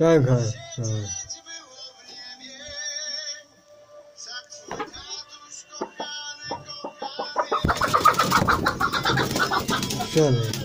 जय घर चलो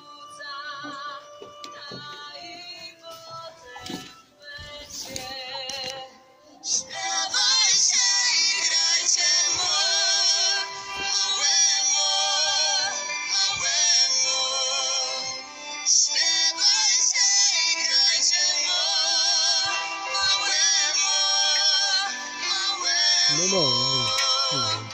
não não.